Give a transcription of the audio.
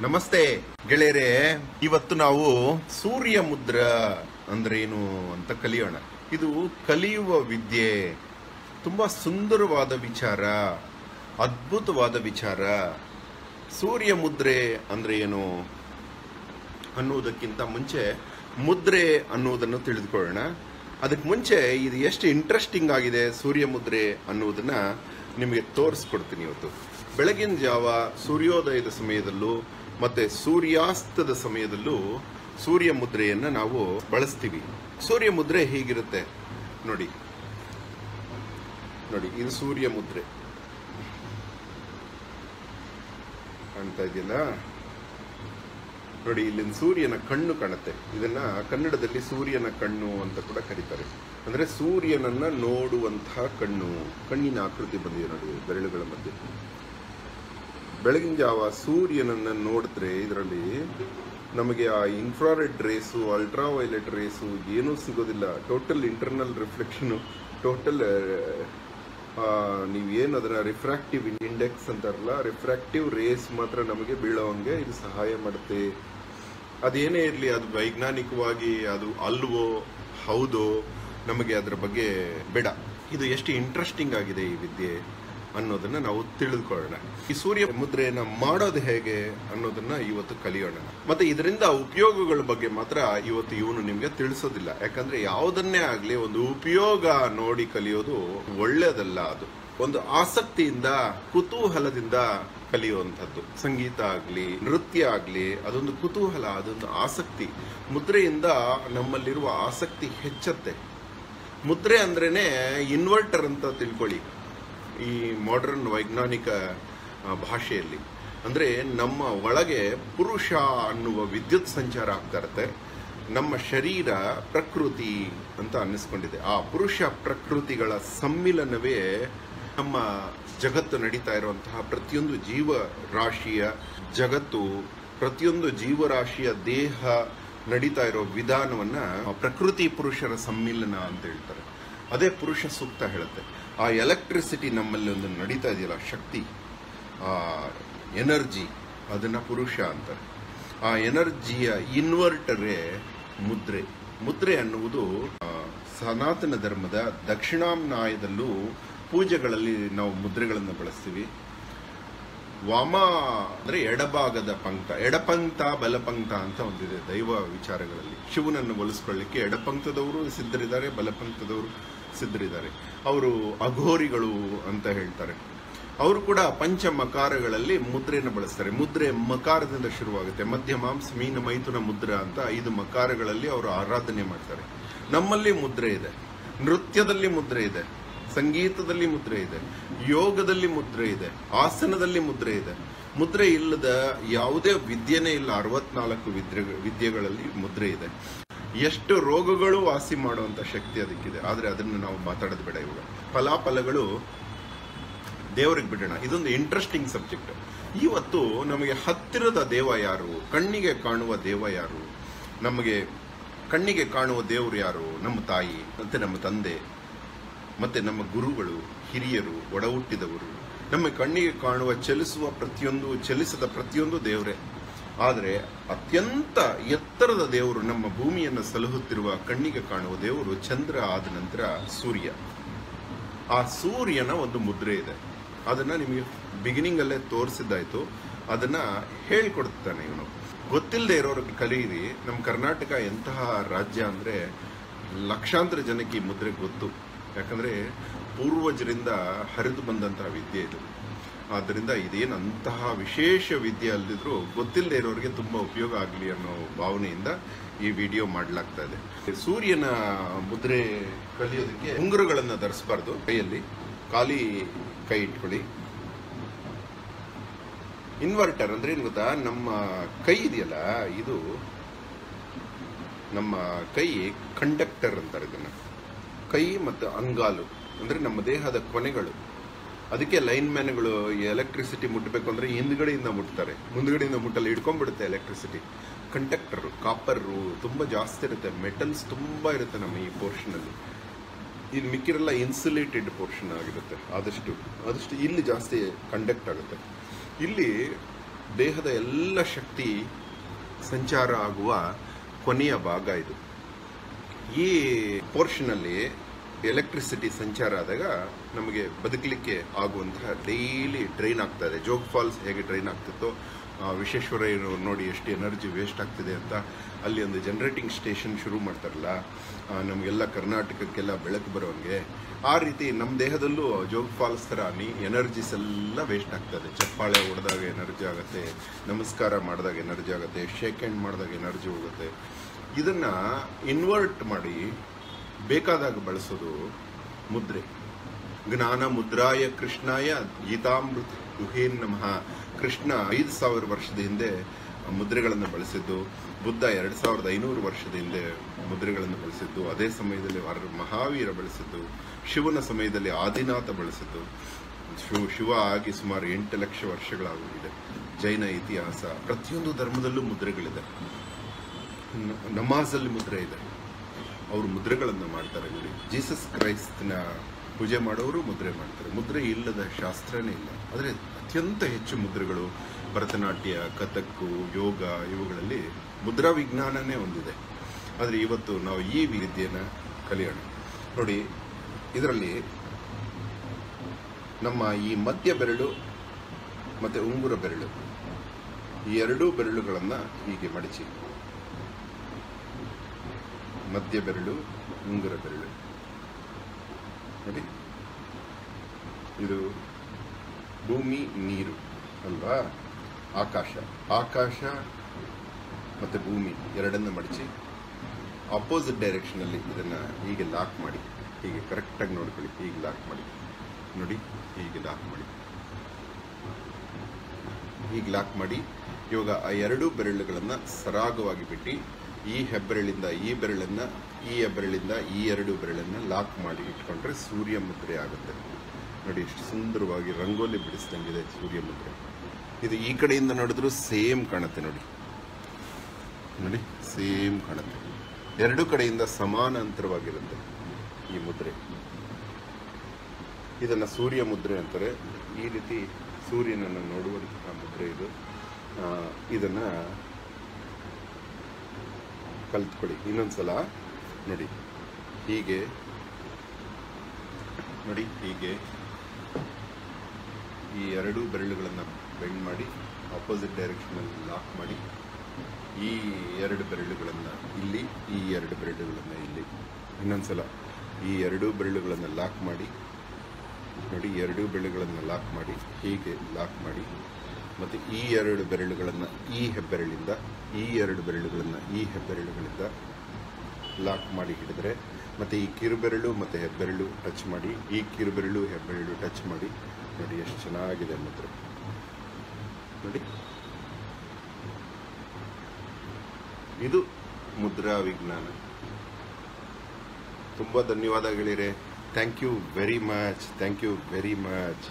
ನಮಸ್ತೆ ಗೆಳೆಯರೆ, ಇವತ್ತು ನಾವು ಸೂರ್ಯ ಮುದ್ರ ಅಂದ್ರೆ ಏನು ಅಂತ ಕಲಿಯೋಣ. ಇದು ಕಲಿಯುವ ವಿದ್ಯೆ. ತುಂಬಾ ಸುಂದರವಾದ ವಿಚಾರ, ಅದ್ಭುತವಾದ ವಿಚಾರ. ಸೂರ್ಯ ಮುದ್ರೆ ಅಂದ್ರೆ ಏನು ಅನ್ನುವುದಕ್ಕಿಂತ ಮುಂಚೆ ಮುದ್ರೆ ಅನ್ನುವುದನ್ನು ತಿಳಿದುಕೊಳ್ಳೋಣ. ಅದಕ್ಕೆ ಮುಂಚೆ ಇದು ಎಷ್ಟು ಇಂಟ್ರೆಸ್ಟಿಂಗ್ ಆಗಿದೆ ಸೂರ್ಯ ಮುದ್ರೆ ಅನ್ನುವುದನ್ನ ನಿಮಗೆ ತೋರಿಸ್ಕೊಡ್ತೀನಿ ಇವತ್ತು. ಬೆಳಗಿನ ಜಾವ ಸೂರ್ಯೋದಯದ ಸಮಯದಲ್ಲೂ ಮತ್ತೆ ಸೂರ್ಯಾಸ್ತದ ಸಮಯದಲ್ಲೂ ಸೂರ್ಯ ಮುದ್ರೆಯನ್ನು ನಾವು ಬಳಸ್ತೀವಿ. ಸೂರ್ಯ ಮುದ್ರೆ ಹೀಗಿರುತ್ತೆ. ನೋಡಿ. ನೋಡಿ, ಇದು ಸೂರ್ಯ ಮುದ್ರೆ. ಕಾಣ್ತಾ ಇದೆಯಲ್ಲ? ನೋಡಿ, ಇಲ್ಲಿನ ಸೂರ್ಯನ ಕಣ್ಣು ಕಾಣುತ್ತೆ. ಇದನ್ನ ಕನ್ನಡದಲ್ಲಿ ಸೂರ್ಯನ ಕಣ್ಣು ಅಂತ ಕೂಡ ಕರೀತಾರೆ. ಅಂದ್ರೆ ಸೂರ್ಯನನ್ನ ನೋಡುವಂತಹ ಕಣ್ಣು, ಕಣ್ಣಿನ ಆಕೃತಿ ಬಂದಿದೆ ನೋಡಿ, ಬೆರಳುಗಳ ಮಧ್ಯೆ. ಬೆಳಗಿನ ಜಾವ ಸೂರ್ಯನನ್ನು ನೋಡಿದ್ರೆ ಇದರಲ್ಲಿ ನಮಗೆ ಆ infrared rays ultraviolet rays ಏನೂ ಸಿಗೋದಿಲ್ಲ. ಟೋಟಲ್ ಇಂಟರ್ನಲ್ ರಿಫ್ಲೆಕ್ಷನು ಟೋಟಲ್ ನೀವು ಏನು ಅದರ ರಿಫ್ರಾಕ್ಟಿವ್ ಇಂಡೆಕ್ಸ್ ಅಂತಾರಲ್ಲ ರಿಫ್ರಾಕ್ಟಿವ್ ರೇಸ್ ಮಾತ್ರ ನಮಗೆ ಬೀಳೋವಂಗೆ ಇದು ಸಹಾಯ ಮಾಡುತ್ತೆ. ಅದೇನೇ ಇರಲಿ, ಅದು ವೈಜ್ಞಾನಿಕವಾಗಿ ಅದು ಅಲ್ವೋ, ಹೌದೋ, ನಮಗೆ ಅದರ ಬಗ್ಗೆ ಬೇಡ. ಇದು ಎಷ್ಟು ಇಂಟ್ರೆಸ್ಟಿಂಗ್ ಆಗಿದೆ ಈ ವಿದ್ಯೆ. ಅನ್ನೋದನ್ನ ನಾವು ತಿಳಿದುಕೊಳ್ಳೋಣ. ಈ ಸೂರ್ಯ ಮುದ್ರೆಯನ್ನ ಮಾಡೋದು ಹೇಗೆ ಅನ್ನೋದನ್ನ ಇವತ್ತು ಕಲಿಯೋಣ. ಮತ್ತೆ ಇದರಿಂದ ಉಪಯೋಗಗಳ ಬಗ್ಗೆ ಮಾತ್ರ ಇವತ್ತು ಇವನು ನಿಮ್ಗೆ ತಿಳಿಸೋದಿಲ್ಲ. ಯಾಕಂದ್ರೆ ಯಾವುದನ್ನೇ ಆಗ್ಲಿ ಒಂದು ಉಪಯೋಗ ನೋಡಿ ಕಲಿಯೋದು ಒಳ್ಳೇದಲ್ಲ ಅದು. ಒಂದು ಆಸಕ್ತಿಯಿಂದ, ಕುತೂಹಲದಿಂದ ಕಲಿಯುವಂಥದ್ದು. ಸಂಗೀತ ಆಗಲಿ, ನೃತ್ಯ ಆಗ್ಲಿ, ಅದೊಂದು ಕುತೂಹಲ, ಅದೊಂದು ಆಸಕ್ತಿ. ಮುದ್ರೆಯಿಂದ ನಮ್ಮಲ್ಲಿರುವ ಆಸಕ್ತಿ ಹೆಚ್ಚತ್ತೆ. ಮುದ್ರೆ ಅಂದ್ರೇನೆ ಇನ್ವರ್ಟರ್ ಅಂತ ತಿಳ್ಕೊಳ್ಳಿ. ಈ ಮಾಡರ್ನ್ ವೈಜ್ಞಾನಿಕ ಭಾಷೆಯಲ್ಲಿ. ಅಂದರೆ ನಮ್ಮ ಒಳಗೆ ಪುರುಷ ಅನ್ನುವ ವಿದ್ಯುತ್ ಸಂಚಾರ ಆಗ್ತಾ ಇರುತ್ತೆ. ನಮ್ಮ ಶರೀರ ಪ್ರಕೃತಿ ಅಂತ ಅನ್ನಿಸ್ಕೊಂಡಿದೆ. ಆ ಪುರುಷ ಪ್ರಕೃತಿಗಳ ಸಮ್ಮಿಲನವೇ ನಮ್ಮ ಜಗತ್ತು ನಡೀತಾ ಇರುವಂತಹ ಪ್ರತಿಯೊಂದು ಜೀವ ರಾಶಿಯ ಜಗತ್ತು, ಪ್ರತಿಯೊಂದು ಜೀವರಾಶಿಯ ದೇಹ ನಡೀತಾ ಇರೋ ವಿಧಾನವನ್ನು ಪ್ರಕೃತಿ ಪುರುಷರ ಸಮ್ಮಿಲನ ಅಂತ ಹೇಳ್ತಾರೆ. ಅದೇ ಪುರುಷ ಸೂಕ್ತ ಹೇಳುತ್ತೆ. ಆ ಎಲೆಕ್ಟ್ರಿಸಿಟಿ ನಮ್ಮಲ್ಲಿ ಒಂದು ನಡೀತಾ ಇದೆಯಲ್ಲ, ಶಕ್ತಿ, ಆ ಎನರ್ಜಿ ಅದನ್ನು ಪುರುಷ ಅಂತಾರೆ. ಆ ಎನರ್ಜಿಯ ಇನ್ವರ್ಟರೇ ಮುದ್ರೆ. ಮುದ್ರೆ ಅನ್ನುವುದು ಸನಾತನ ಧರ್ಮದ ದಕ್ಷಿಣಾಮ್ನಾಯದಲ್ಲೂ ಪೂಜೆಗಳಲ್ಲಿ ನಾವು ಮುದ್ರೆಗಳನ್ನು ಬಳಸ್ತೀವಿ. ವಾಮ ಅಂದರೆ ಎಡಭಾಗದ ಪಂಕ್ತ, ಎಡಪಂಕ್ತ, ಬಲಪಂಕ್ತ ಅಂತ ಒಂದಿದೆ ದೈವ ವಿಚಾರಗಳಲ್ಲಿ. ಶಿವನನ್ನು ಒಲಿಸ್ಕೊಳ್ಳಿಕ್ಕೆ ಎಡಪಂಕ್ತದವರು ಸಿದ್ಧರಿದ್ದಾರೆ, ಬಲಪಂಕ್ತದವರು ಸಿದ್ಧರಿದ್ದಾರೆ. ಅವರು ಅಘೋರಿಗಳು ಅಂತ ಹೇಳ್ತಾರೆ. ಅವರು ಕೂಡ ಪಂಚ ಮಕಾರಗಳಲ್ಲಿ ಮುದ್ರೆಯನ್ನು ಬಳಸ್ತಾರೆ. ಮುದ್ರೆ ಮಕಾರದಿಂದ ಶುರುವಾಗುತ್ತೆ. ಮಧ್ಯ ಮಾಂಸ, ಮೀನ, ಮೈಥುನ ಮುದ್ರ ಅಂತ ಐದು ಮಕಾರಗಳಲ್ಲಿ ಅವರು ಆರಾಧನೆ ಮಾಡ್ತಾರೆ. ನಮ್ಮಲ್ಲಿ ಮುದ್ರೆ ಇದೆ. ನೃತ್ಯದಲ್ಲಿ ಮುದ್ರೆ ಇದೆ. ಸಂಗೀತದಲ್ಲಿ ಮುದ್ರೆ ಇದೆ. ಯೋಗದಲ್ಲಿ ಮುದ್ರೆ ಇದೆ. ಆಸನದಲ್ಲಿ ಮುದ್ರೆ ಇದೆ. ಮುದ್ರೆ ಇಲ್ಲದ ಯಾವುದೇ ವಿದ್ಯೆನೇ ಇಲ್ಲ. ಅರವತ್ನಾಲ್ಕು ವಿದ್ಯೆ ವಿದ್ಯೆಗಳಲ್ಲಿ ಮುದ್ರೆ ಇದೆ. ಎಷ್ಟು ರೋಗಗಳು ವಾಸಿ ಮಾಡುವಂಥ ಶಕ್ತಿ ಅದಕ್ಕಿದೆ. ಆದರೆ ಅದನ್ನು ನಾವು ಮಾತಾಡೋದು ಬೇಡ ಇವಾಗ. ಫಲಾಫಲಗಳು ದೇವರಿಗೆ ಬಿಡೋಣ. ಇದೊಂದು ಇಂಟ್ರೆಸ್ಟಿಂಗ್ ಸಬ್ಜೆಕ್ಟ್ ಇವತ್ತು ನಮಗೆ ಹತ್ತಿರದ ದೇವ ಯಾರು? ಕಣ್ಣಿಗೆ ಕಾಣುವ ದೇವ ಯಾರು? ನಮಗೆ ಕಣ್ಣಿಗೆ ಕಾಣುವ ದೇವರು ಯಾರು? ನಮ್ಮ ತಾಯಿ, ಮತ್ತು ನಮ್ಮ ತಂದೆ, ಮತ್ತು ನಮ್ಮ ಗುರುಗಳು, ಹಿರಿಯರು, ಒಡಹುಟ್ಟಿದವರು. ನಮ್ಮ ಕಣ್ಣಿಗೆ ಕಾಣುವ, ಚಲಿಸುವ ಪ್ರತಿಯೊಂದು, ಚಲಿಸದ ಪ್ರತಿಯೊಂದು ದೇವರೇ. ಆದರೆ ಅತ್ಯಂತ ಎತ್ತರದ ದೇವರು ನಮ್ಮ ಭೂಮಿಯನ್ನು ಸಲಹುತ್ತಿರುವ ಕಣ್ಣಿಗೆ ಕಾಣುವ ದೇವರು ಚಂದ್ರ ಆದ ನಂತರ ಸೂರ್ಯ. ಆ ಸೂರ್ಯನ ಒಂದು ಮುದ್ರೆ ಇದೆ. ಅದನ್ನ ನಿಮಗೆ ಬಿಗಿನಿಂಗ್ ಅಲ್ಲೇ ತೋರಿಸಿದ್ದಾಯ್ತು. ಅದನ್ನ ಹೇಳ್ಕೊಡ್ತಾನೆ ಇವನು. ಗೊತ್ತಿಲ್ಲದೆ ಇರೋರಿಗೆ ಕಲಿಯಿರಿ. ನಮ್ಮ ಕರ್ನಾಟಕ ಎಂತಹ ರಾಜ್ಯ ಅಂದ್ರೆ ಲಕ್ಷಾಂತರ ಜನಕ್ಕೆ ಈ ಮುದ್ರೆ ಗೊತ್ತು. ಯಾಕಂದ್ರೆ ಪೂರ್ವಜರಿಂದ ಹರಿದು ಬಂದಂತಹ ವಿದ್ಯೆ ಇದು. ಆದ್ದರಿಂದ ಇದೇನು ವಿಶೇಷ ವಿದ್ಯೆ ಅಲ್ಲದಿದ್ರೂ ಗೊತ್ತಿಲ್ಲದೆ ಇರೋರಿಗೆ ತುಂಬ ಉಪಯೋಗ ಆಗಲಿ ಅನ್ನೋ ಭಾವನೆಯಿಂದ ಈ ವಿಡಿಯೋ ಮಾಡಲಾಗ್ತಾ ಇದೆ. ಸೂರ್ಯನ ಮುದ್ರೆ ಕಲಿಯೋದಕ್ಕೆ ಉಂಗುರುಗಳನ್ನು ಧರಿಸಬಾರ್ದು. ಕೈಯಲ್ಲಿ ಖಾಲಿ ಕೈ ಇಟ್ಕೊಳ್ಳಿ. ಇನ್ವರ್ಟರ್ ಅಂದ್ರೆ ಏನು ಗೊತ್ತಾ? ನಮ್ಮ ಕೈ ಇದೆಯಲ್ಲ, ಇದು ನಮ್ಮ ಕೈ ಕಂಡಕ್ಟರ್ ಅಂತಾರೆ ಇದನ್ನು. ಕೈ ಮತ್ತು ಅಂಗಾಲು ಅಂದ್ರೆ ನಮ್ಮ ದೇಹದ ಕೊನೆಗಳು. ಅದಕ್ಕೆ ಲೈನ್ ಮ್ಯಾನ್ಗಳು ಎಲೆಕ್ಟ್ರಿಸಿಟಿ ಮುಟ್ಟಬೇಕು ಅಂದರೆ ಹಿಂದ್ಗಡೆಯಿಂದ ಮುಟ್ತಾರೆ. ಮುಂದ್ಗಡೆಯಿಂದ ಮುಟ್ಟಲ್ಲಿ, ಹಿಡ್ಕೊಂಡ್ಬಿಡುತ್ತೆ ಎಲೆಕ್ಟ್ರಿಸಿಟಿ ಕಂಡಕ್ಟರ್ ಕಾಪರು ತುಂಬ ಜಾಸ್ತಿ ಇರುತ್ತೆ. ಮೆಟಲ್ಸ್ ತುಂಬ ಇರುತ್ತೆ ನಮ್ಮ ಈ ಪೋರ್ಷನಲ್ಲಿ ಇಲ್ಲಿ ಮಿಕ್ಕಿರೆಲ್ಲ ಇನ್ಸುಲೇಟೆಡ್ ಪೋರ್ಷನ್ ಆಗಿರುತ್ತೆ. ಆದಷ್ಟು ಆದಷ್ಟು ಇಲ್ಲಿ ಜಾಸ್ತಿ ಕಂಡಕ್ಟ್ ಆಗುತ್ತೆ. ಇಲ್ಲಿ ದೇಹದ ಎಲ್ಲ ಶಕ್ತಿ ಸಂಚಾರ ಆಗುವ ಕೊನೆಯ ಭಾಗ ಇದು. ಈ ಪೋರ್ಷನ್ ಅಲ್ಲಿ ಎಲೆಕ್ಟ್ರಿಸಿಟಿ ಸಂಚಾರ ಆದಾಗ ನಮಗೆ ಬದುಕಲಿಕ್ಕೆ ಆಗುವಂತಹ ಡೈಲಿ ಡ್ರೈನ್ ಆಗ್ತಾ ಇದೆ ಜೋಗ್ ಫಾಲ್ಸ್ ಹೇಗೆ ಡ್ರೈನ್ ಆಗ್ತಿತ್ತೋ ಆ, ವಿಶ್ವೇಶ್ವರಯ್ಯನವ್ರು ನೋಡಿ ಎಷ್ಟು ಎನರ್ಜಿ ವೇಸ್ಟ್ ಆಗ್ತಿದೆ ಅಂತ ಅಲ್ಲಿ ಒಂದು ಜನರೇಟಿಂಗ್ ಸ್ಟೇಷನ್ ಶುರು ಮಾಡ್ತಾರಲ್ಲ ನಮಗೆಲ್ಲ ಕರ್ನಾಟಕಕ್ಕೆಲ್ಲ ಬೆಳಕು ಬರೋಂಗೆ. ಆ ರೀತಿ ನಮ್ಮ ದೇಹದಲ್ಲೂ ಜೋಗ್ ಫಾಲ್ಸ್ ಥರ ನೀ ಎನರ್ಜಿಸ್ ಎಲ್ಲ ವೇಸ್ಟ್ ಆಗ್ತದೆ. ಚಪ್ಪಾಳೆ ಹೊಡೆದಾಗ ಎನರ್ಜಿ ಆಗುತ್ತೆ ನಮಸ್ಕಾರ ಮಾಡಿದಾಗ ಎನರ್ಜಿ ಆಗುತ್ತೆ ಶೇಕ್ ಹ್ಯಾಂಡ್ ಮಾಡಿದಾಗ ಎನರ್ಜಿ ಹೋಗುತ್ತೆ. ಇದನ್ನು ಇನ್ವರ್ಟ್ ಮಾಡಿ ಬೇಕಾದಾಗ ಬಳಸೋದು ಮುದ್ರೆ. ಜ್ಞಾನ ಮುದ್ರಾಯ ಕೃಷ್ಣಾಯ ಗೀತಾಮೃತ ಗುಹೇನ್ ನಮಃ. ಕೃಷ್ಣ ಐದು ಸಾವಿರ ವರ್ಷದ ಹಿಂದೆ ಮುದ್ರೆಗಳನ್ನು ಬಳಸಿದ್ದು, ಬುದ್ಧ ಎರಡು ಸಾವಿರದ ಐನೂರು ವರ್ಷದ ಹಿಂದೆ ಮುದ್ರೆಗಳನ್ನು ಬಳಸಿದ್ದು, ಅದೇ ಸಮಯದಲ್ಲಿ ವರ- ಮಹಾವೀರ ಬಳಸಿದ್ದು, ಶಿವನ ಸಮಯದಲ್ಲಿ ಆದಿನಾಥ ಬಳಸಿದ್ದು. ಶಿವ ಶಿವ ಆಗಿ ಸುಮಾರು ಎಂಟು ಲಕ್ಷ ವರ್ಷಗಳಾಗಿದೆ ಜೈನ ಇತಿಹಾಸ ಪ್ರತಿಯೊಂದು ಧರ್ಮದಲ್ಲೂ ಮುದ್ರೆಗಳಿದೆ. ನಮಾಜಲ್ಲಿ ಮುದ್ರೆ ಇದೆ. ಅವರು ಮುದ್ರೆಗಳನ್ನು ಮಾಡ್ತಾರೆ ನೋಡಿ. ಜೀಸಸ್ ಕ್ರೈಸ್ತನ ಪೂಜೆ ಮಾಡೋರು ಮುದ್ರೆ ಮಾಡ್ತಾರೆ. ಮುದ್ರೆ ಇಲ್ಲದ ಶಾಸ್ತ್ರನೇ ಇಲ್ಲ. ಆದರೆ ಅತ್ಯಂತ ಹೆಚ್ಚು ಮುದ್ರೆಗಳು ಭರತನಾಟ್ಯ, ಕಥಕ್ಕು, ಯೋಗ ಇವುಗಳಲ್ಲಿ ಮುದ್ರಾ ವಿಜ್ಞಾನನೇ ಒಂದಿದೆ. ಆದರೆ ಇವತ್ತು ನಾವು ಈ ವಿದ್ಯೆಯನ್ನು ಕಲಿಯೋಣ. ನೋಡಿ, ಇದರಲ್ಲಿ ನಮ್ಮ ಈ ಮಧ್ಯ ಬೆರಳು ಮತ್ತು ಉಂಗುರ ಬೆರಳು. ಈ ಎರಡೂ ಬೆರಳುಗಳನ್ನು ಹೀಗೆ ಮಡಚಿ. ಮಧ್ಯ ಬೆರಳು, ಉಂಗುರ ಬೆರಳು. ನೋಡಿ. ಇದು ಭೂಮಿ, ನೀರು ಅಲ್ವಾ? ಆಕಾಶ. ಆಕಾಶ ಮತ್ತೆ ಭೂಮಿ ಎರಡನ್ನು ಮಡಚಿ ಅಪೋಸಿಟ್ ಡೈರೆಕ್ಷನಲ್ಲಿ ಇದನ್ನ ಹೀಗೆ ಲಾಕ್ ಮಾಡಿ, ಹೀಗೆ ಕರೆಕ್ಟಾಗಿ ನೋಡ್ಕೊಳ್ಳಿ, ಹೀಗೆ ಲಾಕ್ ಮಾಡಿ. ನೋಡಿ, ಹೀಗೆ ಲಾಕ್ ಮಾಡಿ. ಹೀಗೆ ಲಾಕ್ ಮಾಡಿ. ಇವಾಗ ಆ ಎರಡೂ ಬೆರಳುಗಳನ್ನು ಸರಾಗವಾಗಿ ಬಿಟ್ಟು ಈ ಹೆಬ್ಬೆರಳಿಂದ ಈ ಬೆರಳನ್ನ, ಈ ಹೆಬ್ಬೆರಳಿಂದ ಈ ಎರಡು ಬೆರಳನ್ನ ಲಾಕ್ ಮಾಡಿ ಇಟ್ಕೊಂಡ್ರೆ ಸೂರ್ಯ ಮುದ್ರೆ ಆಗುತ್ತೆ. ನೋಡಿ ಎಷ್ಟು ಸುಂದರವಾಗಿ ರಂಗೋಲಿ ಬಿಡಿಸ್ದಂಗಿದೆ ಸೂರ್ಯ ಮುದ್ರೆ ಇದು ಈ ಕಡೆಯಿಂದ ನೋಡಿದ್ರು ಸೇಮ್ ಕಾಣುತ್ತೆ ನೋಡಿ. ನೋಡಿ, ಸೇಮ್ ಕಾಣುತ್ತೆ. ಎರಡು ಕಡೆಯಿಂದ ಸಮಾನಾಂತರವಾಗಿರುತ್ತೆ ಈ ಮುದ್ರೆ. ಇದನ್ನ ಸೂರ್ಯ ಮುದ್ರೆ ಅಂತಾರೆ. ಈ ರೀತಿ ಸೂರ್ಯನನ್ನು ನೋಡುವಂತಹ ಮುದ್ರೆ ಇದು. ಇದನ್ನು ಇದನ್ನ ಕಲ್ತ್ಕೊಳ್ಳಿ. ಇನ್ನೊಂದ್ಸಲ ನೋಡಿ. ಹೀಗೆ. ನೋಡಿ, ಹೀಗೆ. ಈ ಎರಡೂ ಬೆರಳುಗಳನ್ನು ಬೆಂಡ್ ಮಾಡಿ ಆಪೋಸಿಟ್ ಡೈರೆಕ್ಷನಲ್ಲಿ ಲಾಕ್ ಮಾಡಿ, ಈ ಎರಡು ಬೆರಳುಗಳನ್ನು ಇಲ್ಲಿ, ಈ ಎರಡು ಬೆರಳುಗಳನ್ನು ಇಲ್ಲಿ. ಇನ್ನೊಂದ್ಸಲ ಈ ಎರಡೂ ಬೆರಳುಗಳನ್ನು ಲಾಕ್ ಮಾಡಿ, ನೋಡಿ, ಎರಡೂ ಬೆರಳುಗಳನ್ನು ಲಾಕ್ ಮಾಡಿ, ಹೀಗೆ ಲಾಕ್ ಮಾಡಿ. ಮತ್ತು ಈ ಎರಡು ಬೆರಳುಗಳನ್ನು ಈ ಹೆಬ್ಬೆರಳಿಂದ, ಈ ಎರಡು ಬೆರಳುಗಳನ್ನು ಈ ಹೆಬ್ಬೆರಳುಗಳಿಂದ ಲಾಕ್ ಮಾಡಿ ಹಿಡಿದ್ರೆ, ಮತ್ತು ಈ ಕಿರುಬೆರಳು ಮತ್ತು ಹೆಬ್ಬೆರಳು ಟಚ್ ಮಾಡಿ, ಈ ಕಿರುಬೆರಳು ಹೆಬ್ಬೆರಳು ಟಚ್ ಮಾಡಿ, ನೋಡಿ ಎಷ್ಟು ಚೆನ್ನಾಗಿದೆ ಮುದ್ರೆ ನೋಡಿ. ಇದು ಮುದ್ರಾ ವಿಜ್ಞಾನ. ತುಂಬ ಧನ್ಯವಾದಗಳಿರೆ thank you very much thank you very much